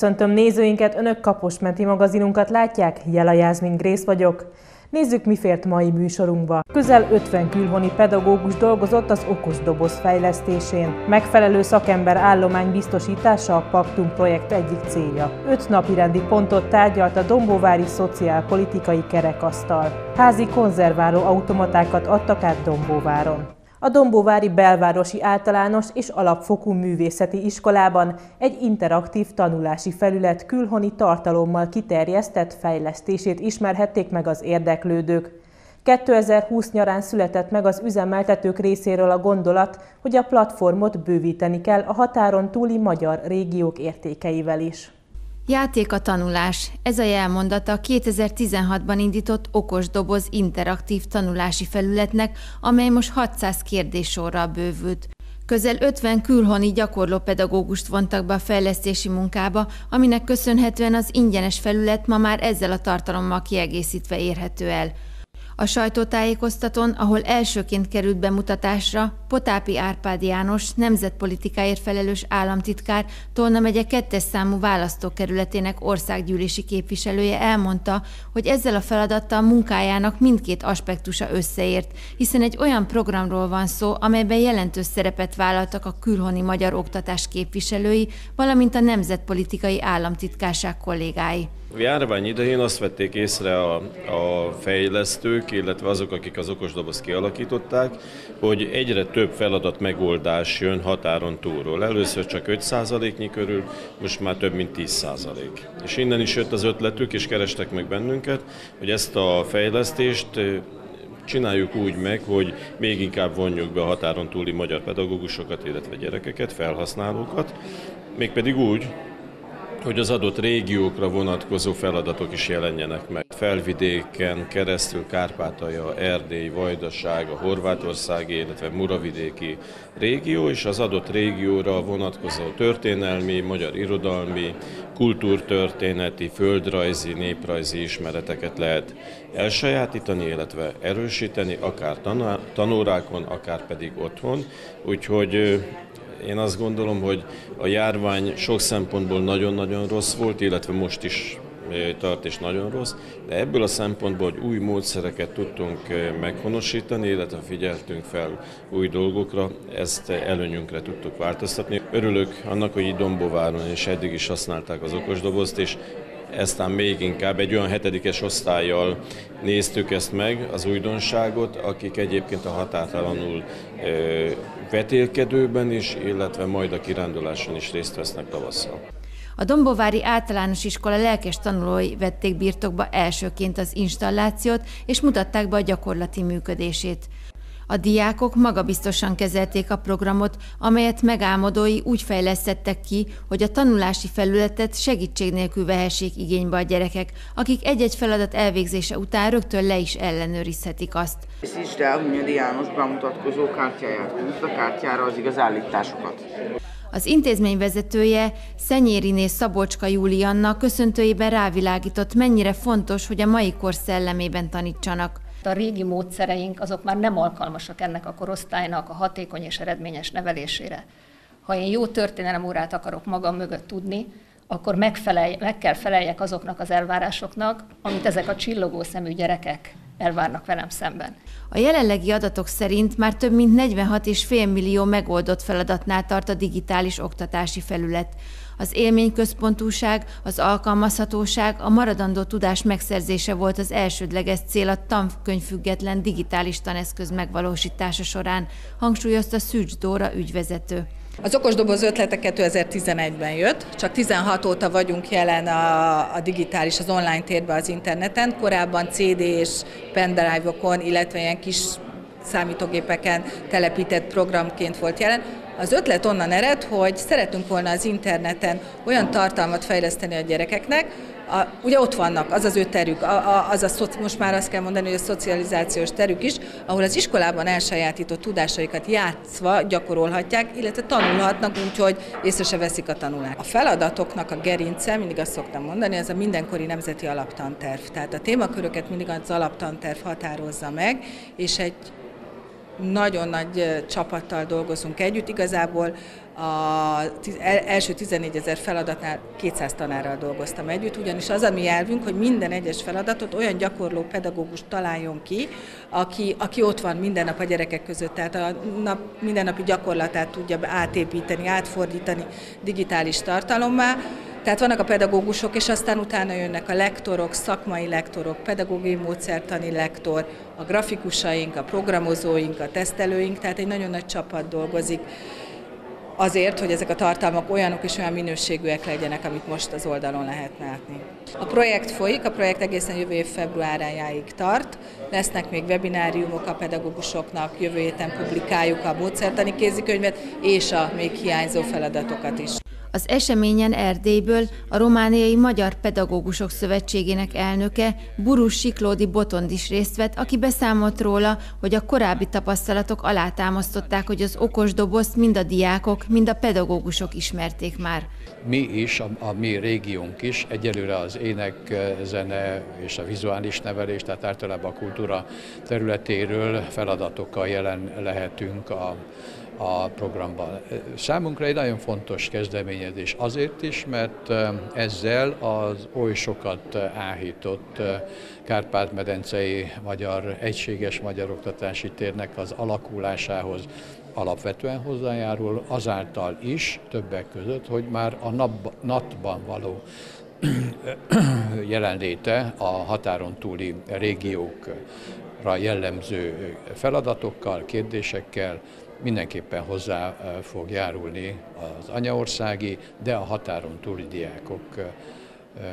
Köszöntöm nézőinket, Önök Kaposmenti magazinunkat látják, Jela Jászmin Grész vagyok. Nézzük, mi fért mai műsorunkba. Közel 50 külhoni pedagógus dolgozott az okos doboz fejlesztésén. Megfelelő szakember állomány biztosítása a Paktum projekt egyik célja. Öt napi rendi pontot tárgyalt a Dombóvári Szociálpolitikai Kerekasztal. Házi konzerváló automatákat adtak át Dombóváron. A Dombóvári Belvárosi Általános és Alapfokú Művészeti Iskolában egy interaktív tanulási felület külhoni tartalommal kiterjesztett fejlesztését ismerhették meg az érdeklődők. 2020 nyarán született meg az üzemeltetők részéről a gondolat, hogy a platformot bővíteni kell a határon túli magyar régiók értékeivel is. Játék a tanulás. Ez a jelmondata a 2016-ban indított okos doboz interaktív tanulási felületnek, amely most 600 kérdéssorral bővült. Közel 50 külhoni gyakorló pedagógust vontak be a fejlesztési munkába, aminek köszönhetően az ingyenes felület ma már ezzel a tartalommal kiegészítve érhető el. A sajtótájékoztatón, ahol elsőként került bemutatásra, Potápi Árpád János, nemzetpolitikáért felelős államtitkár, Tolna megye kettes számú választókerületének országgyűlési képviselője elmondta, hogy ezzel a feladattal munkájának mindkét aspektusa összeért, hiszen egy olyan programról van szó, amelyben jelentős szerepet vállaltak a külhoni magyar oktatás képviselői, valamint a nemzetpolitikai államtitkárság kollégái. A járvány idején azt vették észre a, a fejlesztők, illetve azok, akik az okosdobozt kialakították, hogy egyre több feladat megoldás jön határon túlról. Először csak 5%-nyi körül, most már több mint 10%. És innen is jött az ötletük, és kerestek meg bennünket, hogy ezt a fejlesztést csináljuk úgy meg, hogy még inkább vonjuk be a határon túli magyar pedagógusokat, illetve gyerekeket, felhasználókat, mégpedig úgy, hogy az adott régiókra vonatkozó feladatok is jelenjenek meg. Felvidéken keresztül Kárpátalja, Erdély, Vajdaság, a Horvátországi, illetve Muravidéki régió, és az adott régióra vonatkozó történelmi, magyar irodalmi, kultúrtörténeti, földrajzi, néprajzi ismereteket lehet elsajátítani, illetve erősíteni, akár tanórákon, akár pedig otthon. Úgyhogy én azt gondolom, hogy a járvány sok szempontból nagyon-nagyon rossz volt, illetve most is tart és nagyon rossz, de ebből a szempontból, hogy új módszereket tudtunk meghonosítani, illetve figyeltünk fel új dolgokra, ezt előnyünkre tudtuk változtatni. Örülök annak, hogy itt Dombováron és eddig is használták az okosdobozt, és eztán még inkább egy olyan hetedikes osztályjal néztük ezt meg, az újdonságot, akik egyébként a határtalanul vetélkedőben is, illetve majd a kiránduláson is részt vesznek tavasszal. A Dombovári Általános Iskola lelkes tanulói vették birtokba elsőként az installációt, és mutatták be a gyakorlati működését. A diákok magabiztosan kezelték a programot, amelyet megálmodói úgy fejlesztettek ki, hogy a tanulási felületet segítség nélkül vehessék igénybe a gyerekek, akik egy-egy feladat elvégzése után rögtön le is ellenőrizhetik azt. Készítsd el Hunyadi János bemutatkozó kártyáját, a kártyára az igaz állításokat. Az intézmény vezetője Szenyériné Szabolcska Júlianna köszöntőjében rávilágított, mennyire fontos, hogy a mai kor szellemében tanítsanak. A régi módszereink azok már nem alkalmasak ennek a korosztálynak a hatékony és eredményes nevelésére. Ha én jó történelem órát akarok magam mögött tudni, akkor megfelelj, meg kell feleljek azoknak az elvárásoknak, amit ezek a csillogó szemű gyerekek elvárnak velem szemben. A jelenlegi adatok szerint már több mint 46,5 millió megoldott feladatnál tart a digitális oktatási felület. Az élményközpontúság, az alkalmazhatóság, a maradandó tudás megszerzése volt az elsődleges cél a tankönyvfüggetlen digitális taneszköz megvalósítása során, hangsúlyozta Szűcs Dóra ügyvezető. Az okosdoboz ötlete 2011-ben jött, csak 16 óta vagyunk jelen a, a digitális, az online térben az interneten. Korábban CD és pendrive-okon, illetve ilyen kis számítógépeken telepített programként volt jelen. Az ötlet onnan ered, hogy szeretünk volna az interneten olyan tartalmat fejleszteni a gyerekeknek, a, ugye ott vannak, az az ő terük, a, a, az a, most már azt kell mondani, hogy a szocializációs terük is, ahol az iskolában elsajátított tudásaikat játszva gyakorolhatják, illetve tanulhatnak, úgyhogy észre se veszik a tanulást. A feladatoknak a gerince, mindig azt szoktam mondani, ez a mindenkori nemzeti alaptanterv. Tehát a témaköröket mindig az alaptanterv határozza meg, és egy nagyon nagy csapattal dolgozunk együtt. Igazából az első 14 ezer feladatnál 200 tanárral dolgoztam együtt, ugyanis az a mi elvünk, hogy minden egyes feladatot olyan gyakorló pedagógus találjon ki, aki, aki ott van minden nap a gyerekek között, tehát a nap, mindennapi gyakorlatát tudja átépíteni, átfordítani digitális tartalommá, tehát vannak a pedagógusok, és aztán utána jönnek a lektorok, szakmai lektorok, pedagógiai módszertani lektor, a grafikusaink, a programozóink, a tesztelőink, tehát egy nagyon nagy csapat dolgozik azért, hogy ezek a tartalmak olyanok és olyan minőségűek legyenek, amit most az oldalon lehet látni. A projekt folyik, a projekt egészen jövő év februárjáig tart, lesznek még webináriumok a pedagógusoknak, jövő héten publikáljuk a módszertani kézikönyvet és a még hiányzó feladatokat is. Az eseményen Erdélyből a Romániai Magyar Pedagógusok Szövetségének elnöke Burus Siklódi Botond is részt vett, aki beszámolt róla, hogy a korábbi tapasztalatok alátámasztották, hogy az okos dobozt mind a diákok, mind a pedagógusok ismerték már. Mi is, a, a mi régiónk is, egyelőre az ének, zene és a vizuális nevelés, tehát általában a kultúra területéről feladatokkal jelen lehetünk a a programban. Számunkra egy nagyon fontos kezdeményezés azért is, mert ezzel az oly sokat áhított Kárpát-medencei magyar, egységes magyar oktatási térnek az alakulásához alapvetően hozzájárul, azáltal is többek között, hogy már a nap, natban való jelenléte a határon túli régiókra jellemző feladatokkal, kérdésekkel mindenképpen hozzá fog járulni az anyaországi, de a határon túli diákok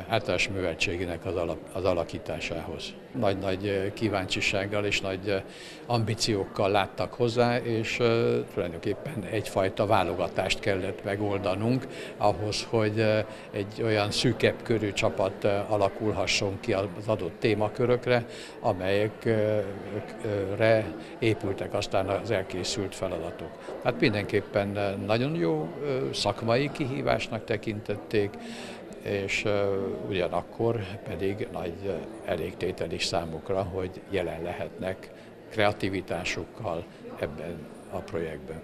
általános műveltségének az, alap, az alakításához. Nagy-nagy kíváncsisággal és nagy ambíciókkal láttak hozzá, és tulajdonképpen egyfajta válogatást kellett megoldanunk ahhoz, hogy egy olyan szűkebb körű csapat alakulhasson ki az adott témakörökre, amelyekre épültek aztán az elkészült feladatok. Hát mindenképpen nagyon jó szakmai kihívásnak tekintették, és ugyanakkor pedig nagy elégtétel is számukra, hogy jelen lehetnek kreativitásukkal ebben a projektben.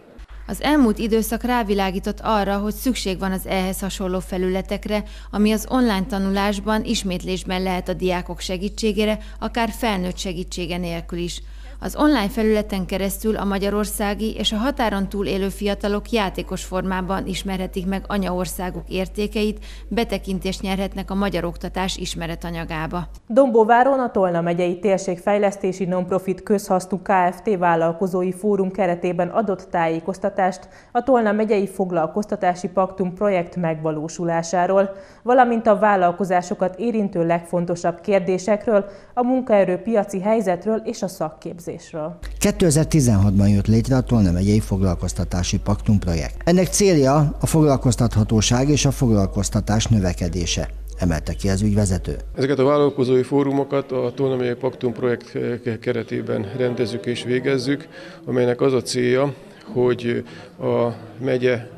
Az elmúlt időszak rávilágított arra, hogy szükség van az ehhez hasonló felületekre, ami az online tanulásban ismétlésben lehet a diákok segítségére, akár felnőtt segítsége nélkül is. Az online felületen keresztül a magyarországi és a határon túl élő fiatalok játékos formában ismerhetik meg anyaországuk értékeit, betekintést nyerhetnek a magyar oktatás ismeretanyagába. Dombóváron a Tolna megyei térségfejlesztési nonprofit közhasznú KFT vállalkozói fórum keretében adott tájékoztatást a Tolna megyei foglalkoztatási paktum projekt megvalósulásáról, valamint a vállalkozásokat érintő legfontosabb kérdésekről, a munkaerőpiaci helyzetről és a szakképzésről képzésről. 2016-ban jött létre a Tolna megyei foglalkoztatási paktum projekt. Ennek célja a foglalkoztathatóság és a foglalkoztatás növekedése emelte ki az ügyvezető. Ezeket a vállalkozói fórumokat a Tolna megyei Paktum projekt keretében rendezzük és végezzük, amelynek az a célja, hogy a megye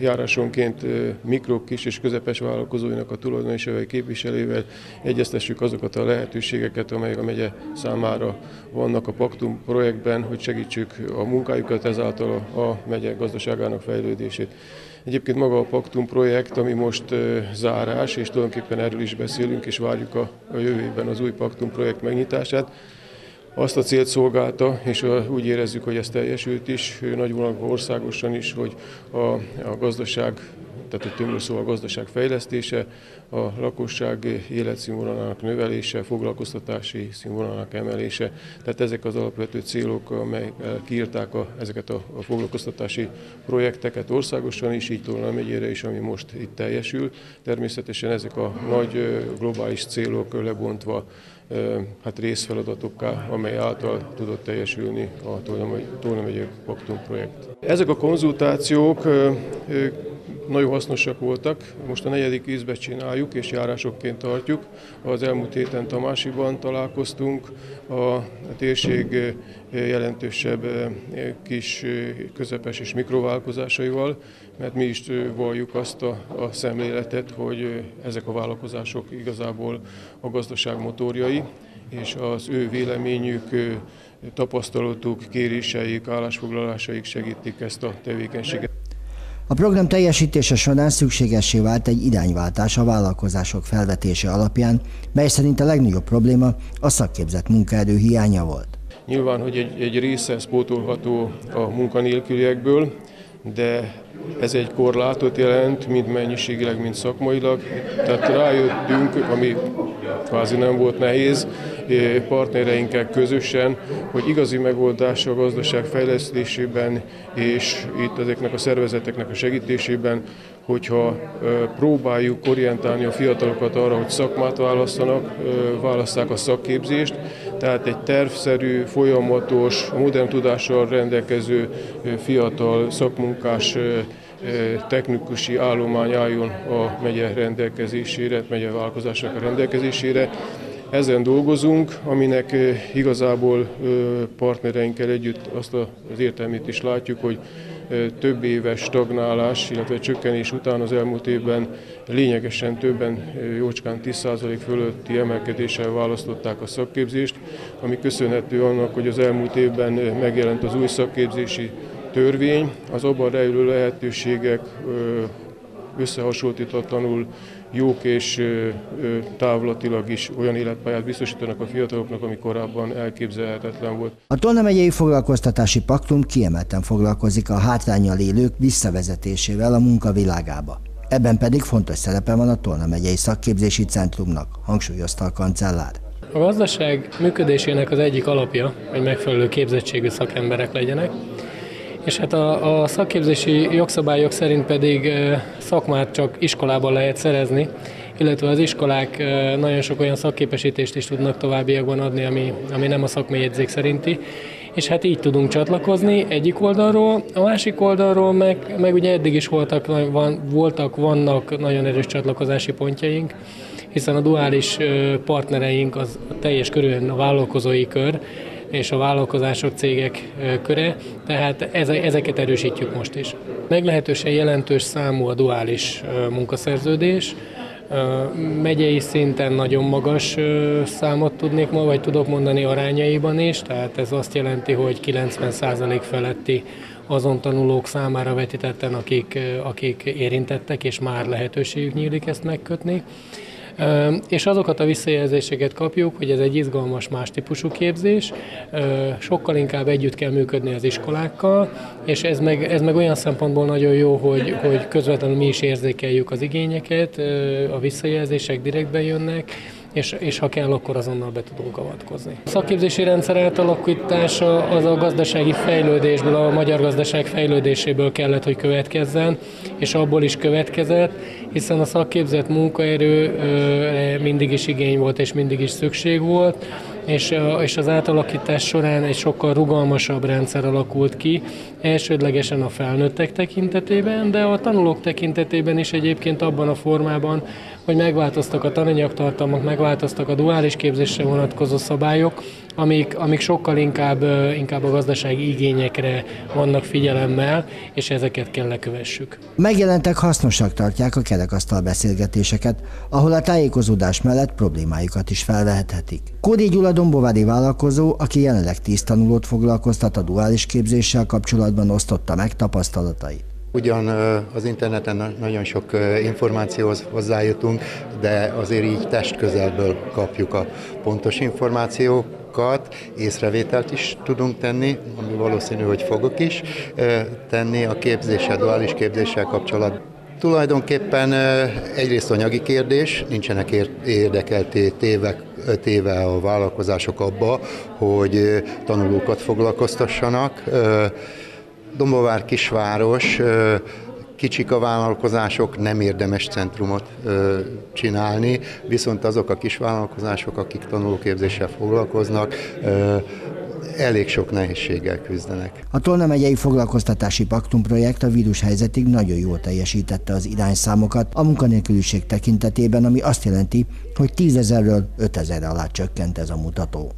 járásonként mikro, kis és közepes vállalkozóinak a tulajdonosai képviselével egyeztessük azokat a lehetőségeket, amelyek a megye számára vannak a Paktum projektben, hogy segítsük a munkájukat, ezáltal a megye gazdaságának fejlődését. Egyébként maga a Paktum projekt, ami most zárás, és tulajdonképpen erről is beszélünk, és várjuk a jövőben az új Paktum projekt megnyitását, azt a célt szolgálta, és úgy érezzük, hogy ez teljesült is, nagy vonalakban országosan is, hogy a, a gazdaság, tehát a tömör szó a gazdaság fejlesztése, a lakosság életszínvonalának növelése, foglalkoztatási színvonalának emelése. Tehát ezek az alapvető célok, amelyek kiírták a, ezeket a, a foglalkoztatási projekteket országosan is, így Tolna megyére is, ami most itt teljesül. Természetesen ezek a nagy globális célok lebontva hát részfeladatokká, amely által tudott teljesülni a Tolna megyei Paktum projekt. Ezek a konzultációk nagyon hasznosak voltak. Most a negyedik ízbe csináljuk, és járásokként tartjuk. Az elmúlt héten Tamásiban találkoztunk a térség jelentősebb kis, közepes és mikrovállalkozásaival, mert mi is valljuk azt a, a szemléletet, hogy ezek a vállalkozások igazából a gazdaság motorjai, és az ő véleményük, tapasztalatuk, kéréseik, állásfoglalásaik segítik ezt a tevékenységet. A program teljesítése során szükségessé vált egy irányváltás a vállalkozások felvetése alapján, mely szerint a legnagyobb probléma a szakképzett munkaerő hiánya volt. Nyilván, hogy egy, egy része pótolható a munkanélküliekből, de ez egy korlátot jelent, mind mennyiségileg, mind szakmailag. Tehát rájöttünk, ami kvázi nem volt nehéz, eh, partnereinkkel közösen, hogy igazi megoldás a gazdaság fejlesztésében és itt ezeknek a szervezeteknek a segítésében, hogyha próbáljuk orientálni a fiatalokat arra, hogy szakmát választanak, választák a szakképzést, tehát egy tervszerű, folyamatos, modern tudással rendelkező fiatal szakmunkás technikusi állomány álljon a megye rendelkezésére, megye vállalkozások rendelkezésére. Ezen dolgozunk, aminek igazából partnereinkkel együtt azt az értelmét is látjuk, hogy több éves stagnálás, illetve csökkenés után az elmúlt évben lényegesen többen, jócskán 10% fölötti emelkedéssel választották a szakképzést, ami köszönhető annak, hogy az elmúlt évben megjelent az új szakképzési törvény, az abban rejlő lehetőségek összehasonlíthatatlanul jók és távlatilag is olyan életpályát biztosítanak a fiataloknak, ami korábban elképzelhetetlen volt. A Tolna megyei foglalkoztatási paktum kiemelten foglalkozik a hátrányal élők visszavezetésével a munkavilágába. Ebben pedig fontos szerepe van a Tolna megyei szakképzési centrumnak, hangsúlyozta a kancellár. A gazdaság működésének az egyik alapja, hogy megfelelő képzettségű szakemberek legyenek, és hát a, a szakképzési jogszabályok szerint pedig szakmát csak iskolában lehet szerezni, illetve az iskolák nagyon sok olyan szakképesítést is tudnak továbbiakban adni, ami, ami nem a szakmai jegyzék szerinti, és hát így tudunk csatlakozni egyik oldalról, a másik oldalról meg, meg ugye eddig is voltak, van, voltak, vannak nagyon erős csatlakozási pontjaink, hiszen a duális partnereink az teljes körülön a vállalkozói kör, és a vállalkozások, cégek köre, tehát ezeket erősítjük most is. Meglehetősen jelentős számú a duális munkaszerződés, megyei szinten nagyon magas számot tudnék ma, vagy tudok mondani arányaiban is, tehát ez azt jelenti, hogy 90% feletti azon tanulók számára vetítetten, akik, akik érintettek, és már lehetőségük nyílik ezt megkötni. És azokat a visszajelzéseket kapjuk, hogy ez egy izgalmas, más típusú képzés, sokkal inkább együtt kell működni az iskolákkal, és ez meg, ez meg olyan szempontból nagyon jó, hogy, hogy közvetlenül mi is érzékeljük az igényeket, a visszajelzések direktben jönnek, és, és ha kell, akkor azonnal be tudunk avatkozni. A szakképzési rendszer átalakítása az a gazdasági fejlődésből, a magyar gazdaság fejlődéséből kellett, hogy következzen, és abból is következett, hiszen a szakképzett munkaerő mindig is igény volt, és mindig is szükség volt, és, és az átalakítás során egy sokkal rugalmasabb rendszer alakult ki, elsődlegesen a felnőttek tekintetében, de a tanulók tekintetében is egyébként abban a formában, hogy megváltoztak a tananyagtartalmak, megváltoztak a duális képzésre vonatkozó szabályok, amik, amik sokkal inkább, inkább a gazdasági igényekre vannak figyelemmel, és ezeket kell lekövessük. Megjelentek hasznosak tartják a kerekasztal beszélgetéseket, ahol a tájékozódás mellett problémájukat is felvehethetik. Kódi Gyula Dombovári vállalkozó, aki jelenleg tíz tanulót foglalkoztat a duális képzéssel kapcsolatban osztotta meg tapasztalatait. Ugyan az interneten nagyon sok információhoz hozzájutunk, de azért így testközelből kapjuk a pontos információkat, észrevételt is tudunk tenni, ami valószínű, hogy fogok is tenni a képzéssel, duális képzéssel kapcsolatban. Tulajdonképpen egyrészt anyagi kérdés, nincsenek érdekelté tévek, téve a vállalkozások abba, hogy tanulókat foglalkoztassanak, Dombovár kisváros, kicsik a vállalkozások, nem érdemes centrumot csinálni, viszont azok a kisvállalkozások, akik tanulóképzéssel foglalkoznak, elég sok nehézséggel küzdenek. A Tolna megyei foglalkoztatási paktum projekt a vírus helyzetig nagyon jól teljesítette az irányszámokat a munkanélküliség tekintetében, ami azt jelenti, hogy 10 ezerről 5 ezer alá csökkent ez a mutató.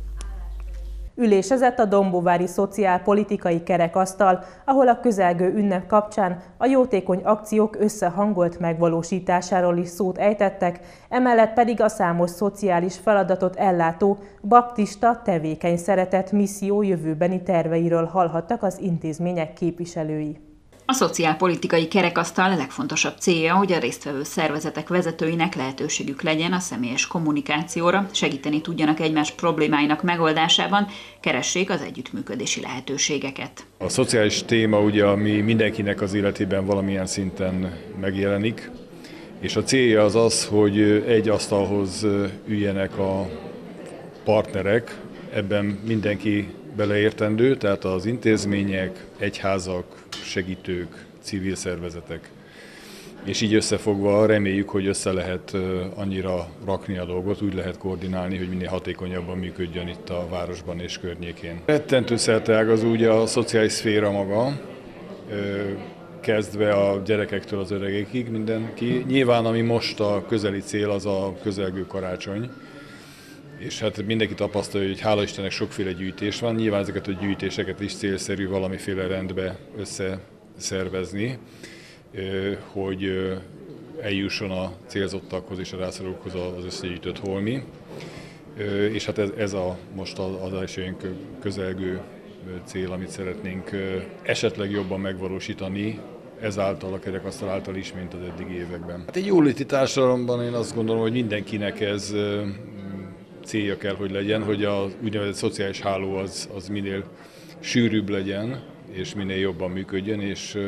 Ülésezett a Dombovári Szociálpolitikai Kerekasztal, ahol a közelgő ünnep kapcsán a jótékony akciók összehangolt megvalósításáról is szót ejtettek, emellett pedig a számos szociális feladatot ellátó baptista tevékeny szeretett misszió jövőbeni terveiről hallhattak az intézmények képviselői. A szociálpolitikai kerekasztal legfontosabb célja, hogy a résztvevő szervezetek vezetőinek lehetőségük legyen a személyes kommunikációra, segíteni tudjanak egymás problémáinak megoldásában, keressék az együttműködési lehetőségeket. A szociális téma ugye, ami mindenkinek az életében valamilyen szinten megjelenik, és a célja az az, hogy egy asztalhoz üljenek a partnerek, ebben mindenki beleértendő, tehát az intézmények, egyházak, segítők, civil szervezetek. És így összefogva reméljük, hogy össze lehet annyira rakni a dolgot, úgy lehet koordinálni, hogy minél hatékonyabban működjön itt a városban és környékén. Rettentő az ugye a szociális szféra maga, kezdve a gyerekektől az öregekig mindenki. Nyilván ami most a közeli cél, az a közelgő karácsony, és hát mindenki tapasztalja, hogy hála Istennek sokféle gyűjtés van, nyilván ezeket a gyűjtéseket is célszerű valamiféle rendbe összeszervezni, hogy eljusson a célzottakhoz és a rászorulókhoz az összegyűjtött holmi. És hát ez, ez a most az elsőnk közelgő cél, amit szeretnénk esetleg jobban megvalósítani, ezáltal a kerekasztal által is, mint az eddigi években. Hát egy jóléti társadalomban én azt gondolom, hogy mindenkinek ez célja kell, hogy legyen, hogy a úgynevezett szociális háló az, az minél sűrűbb legyen, és minél jobban működjön, és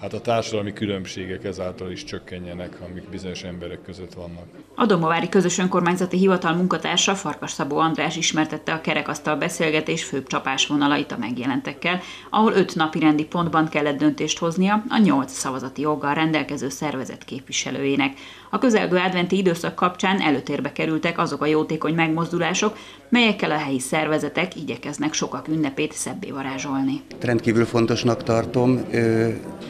hát a társadalmi különbségek ezáltal is csökkenjenek, amik bizonyos emberek között vannak. A Domovári Közös Önkormányzati Hivatal munkatársa Farkas Szabó András ismertette a kerekasztal beszélgetés főbb csapásvonalait a megjelentekkel, ahol öt napi rendi pontban kellett döntést hoznia a nyolc szavazati joggal rendelkező szervezet képviselőjének. A közelgő adventi időszak kapcsán előtérbe kerültek azok a jótékony megmozdulások, melyekkel a helyi szervezetek igyekeznek sokak ünnepét szebbé varázsolni. Rendkívül fontosnak tartom,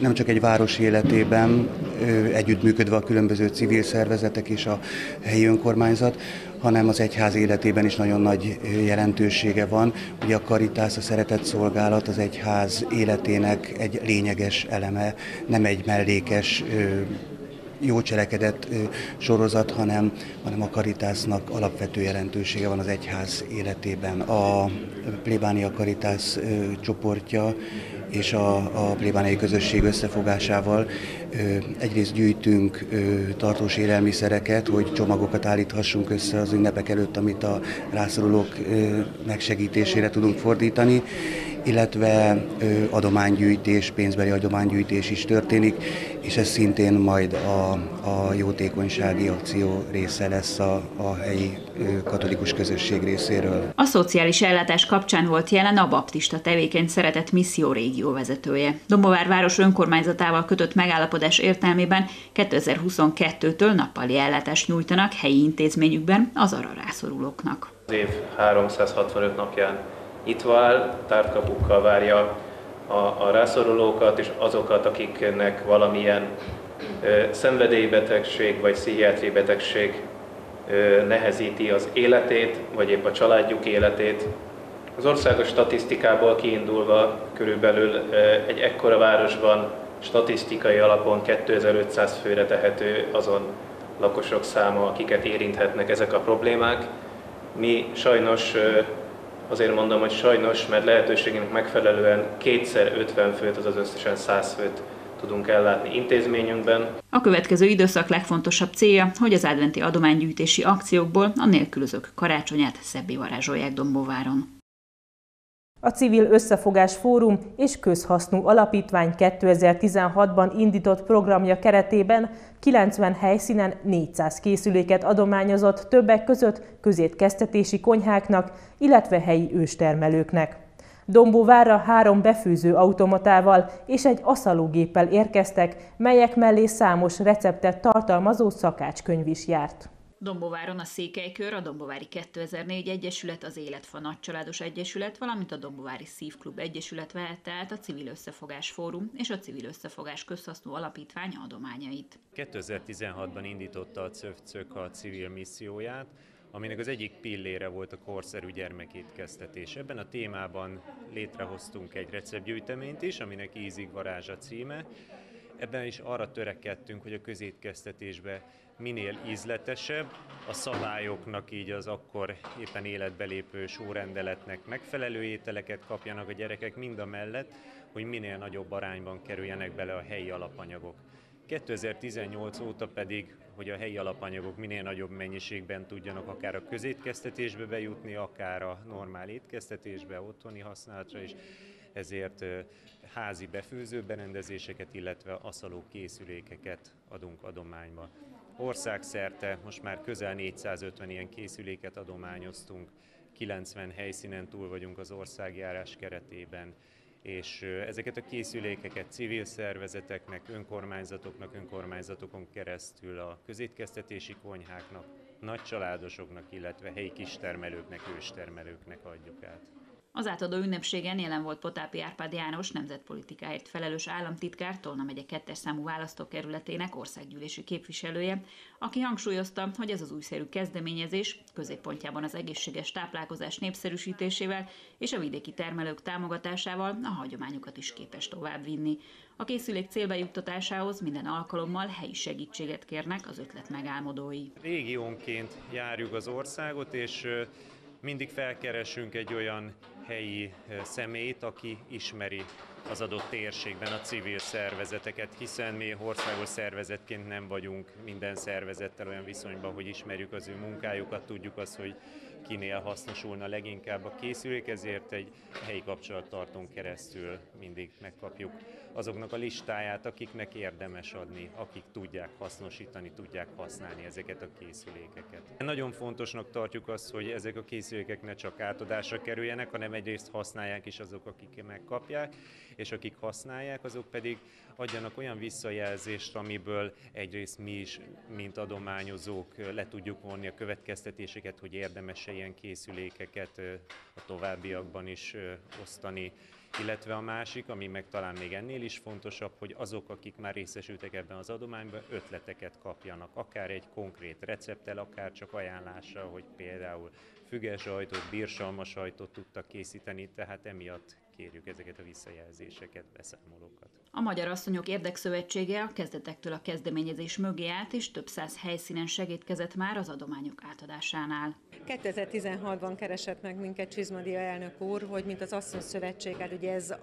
nem csak egy város életében, együttműködve a különböző civil szervezetek és a helyi önkormányzat, hanem az egyház életében is nagyon nagy jelentősége van. Ugye a karitás, a szeretett szolgálat az egyház életének egy lényeges eleme, nem egy mellékes jó cselekedet sorozat, hanem, hanem a karitásznak alapvető jelentősége van az egyház életében. A plébánia karitász csoportja és a, a plébániai közösség összefogásával egyrészt gyűjtünk tartós élelmiszereket, hogy csomagokat állíthassunk össze az ünnepek előtt, amit a rászorulók megsegítésére tudunk fordítani, illetve adománygyűjtés, pénzbeli adománygyűjtés is történik, és ez szintén majd a, a jótékonysági akció része lesz a, a helyi katolikus közösség részéről. A szociális ellátás kapcsán volt jelen a baptista tevékeny szeretett misszió régió vezetője. Dombovár város önkormányzatával kötött megállapodás értelmében 2022-től nappali ellátást nyújtanak helyi intézményükben az arra rászorulóknak. Az év 365 napján itt vál, tártkapukkal várja a, a rászorulókat és azokat, akiknek valamilyen ö, szenvedélybetegség vagy pszichiátri betegség ö, nehezíti az életét, vagy épp a családjuk életét. Az országos statisztikából kiindulva körülbelül ö, egy ekkora városban statisztikai alapon 2500 főre tehető azon lakosok száma, akiket érinthetnek ezek a problémák. Mi sajnos Azért mondom, hogy sajnos, mert lehetőségének megfelelően kétszer 50 főt, azaz összesen 100 főt tudunk ellátni intézményünkben. A következő időszak legfontosabb célja, hogy az adventi adománygyűjtési akciókból a nélkülözők karácsonyát szebbé varázsolják Dombóváron. A Civil Összefogás Fórum és Közhasznú Alapítvány 2016-ban indított programja keretében 90 helyszínen 400 készüléket adományozott többek között közétkeztetési konyháknak, illetve helyi őstermelőknek. Dombóvára három befőző automatával és egy aszalógéppel érkeztek, melyek mellé számos receptet tartalmazó szakácskönyv is járt. Dombováron a Székelykör, a Dombovári 2004 Egyesület, az Életfa Nagycsaládos Egyesület, valamint a Dombovári Szívklub Egyesület vehette át a Civil Összefogás Fórum és a Civil Összefogás Közhasznú Alapítvány adományait. 2016-ban indította a CÖFCÖK a civil misszióját, aminek az egyik pillére volt a korszerű gyermekétkeztetés. Ebben a témában létrehoztunk egy receptgyűjteményt is, aminek Ízig varázsa címe, Ebben is arra törekedtünk, hogy a közétkeztetésbe minél ízletesebb, a szabályoknak így az akkor éppen életbe lépő sórendeletnek megfelelő ételeket kapjanak a gyerekek, mind a mellett, hogy minél nagyobb arányban kerüljenek bele a helyi alapanyagok. 2018 óta pedig, hogy a helyi alapanyagok minél nagyobb mennyiségben tudjanak akár a közétkeztetésbe bejutni, akár a normál étkeztetésbe, otthoni használatra is, ezért házi befőző berendezéseket, illetve aszaló készülékeket adunk adományba. Országszerte most már közel 450 ilyen készüléket adományoztunk, 90 helyszínen túl vagyunk az országjárás keretében, és ezeket a készülékeket civil szervezeteknek, önkormányzatoknak, önkormányzatokon keresztül a közétkeztetési konyháknak, nagycsaládosoknak, illetve helyi kistermelőknek, őstermelőknek adjuk át. Az átadó ünnepségen jelen volt Potápi Árpád János nemzetpolitikáért felelős államtitkár, Tolna megye kettes számú választókerületének országgyűlési képviselője, aki hangsúlyozta, hogy ez az újszerű kezdeményezés középpontjában az egészséges táplálkozás népszerűsítésével és a vidéki termelők támogatásával a hagyományokat is képes továbbvinni. A készülék célba juttatásához minden alkalommal helyi segítséget kérnek az ötlet megálmodói. Régiónként járjuk az országot, és mindig felkeresünk egy olyan helyi szemét, aki ismeri az adott térségben a civil szervezeteket, hiszen mi országos szervezetként nem vagyunk minden szervezettel olyan viszonyban, hogy ismerjük az ő munkájukat, tudjuk azt, hogy kinél hasznosulna leginkább a készülék, ezért egy helyi kapcsolattartón keresztül mindig megkapjuk azoknak a listáját, akiknek érdemes adni, akik tudják hasznosítani, tudják használni ezeket a készülékeket. Nagyon fontosnak tartjuk azt, hogy ezek a készülékek ne csak átadásra kerüljenek, hanem egyrészt használják is azok, akik megkapják, és akik használják, azok pedig adjanak olyan visszajelzést, amiből egyrészt mi is, mint adományozók le tudjuk vonni a következtetéseket, hogy érdemes -e ilyen készülékeket a továbbiakban is osztani, illetve a másik, ami meg talán még ennél is fontosabb, hogy azok, akik már részesültek ebben az adományban, ötleteket kapjanak, akár egy konkrét recepttel, akár csak ajánlással, hogy például füges sajtot, bírsalma sajtot tudtak készíteni, tehát emiatt kérjük ezeket a visszajelzéseket, beszámolókat. A Magyar Asszonyok Érdekszövetsége a kezdetektől a kezdeményezés mögé állt, és több száz helyszínen segítkezett már az adományok átadásánál. 2016-ban keresett meg minket Csizmadia elnök úr, hogy mint az Asszony Szövetség, hát ugye ez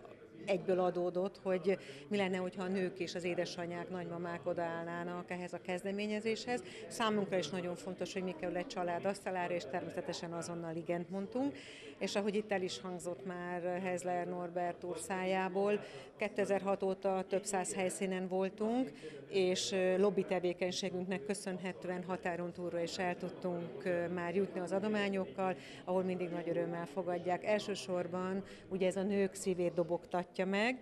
egyből adódott, hogy mi lenne, hogyha a nők és az édesanyák, nagymamák odaállnának ehhez a kezdeményezéshez. Számunkra is nagyon fontos, hogy mi kerül egy család asztalára, és természetesen azonnal igent mondtunk. És ahogy itt el is hangzott már Hezler Norbert úr szájából, 2006 óta több száz helyszínen voltunk, és lobby tevékenységünknek köszönhetően határon túlra is el tudtunk már jutni az adományokkal, ahol mindig nagy örömmel fogadják. Elsősorban ugye ez a nők szívét dobogtatja, mutatja meg,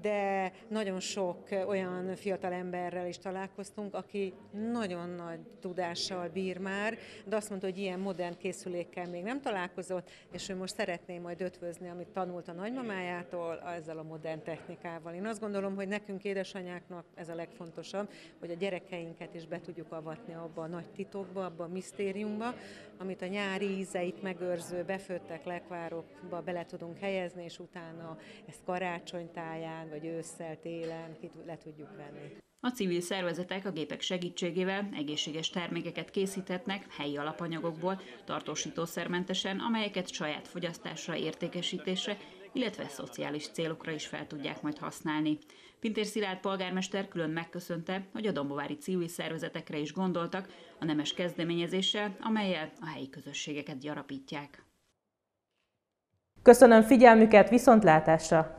de nagyon sok olyan fiatal emberrel is találkoztunk, aki nagyon nagy tudással bír már, de azt mondta, hogy ilyen modern készülékkel még nem találkozott, és ő most szeretné majd ötvözni, amit tanult a nagymamájától, ezzel a modern technikával. Én azt gondolom, hogy nekünk édesanyáknak ez a legfontosabb, hogy a gyerekeinket is be tudjuk avatni abba a nagy titokba, abba a misztériumba, amit a nyári ízeit megőrző, befőttek lekvárokba bele tudunk helyezni, és utána ezt karácsonytáján, nyarán vagy ősszel, télen ki le tudjuk venni. A civil szervezetek a gépek segítségével egészséges termékeket készíthetnek helyi alapanyagokból, tartósítószermentesen, amelyeket saját fogyasztásra, értékesítésre, illetve szociális célokra is fel tudják majd használni. Pintér Szilárd polgármester külön megköszönte, hogy a dombovári civil szervezetekre is gondoltak a nemes kezdeményezéssel, amelyel a helyi közösségeket gyarapítják. Köszönöm figyelmüket, viszontlátásra!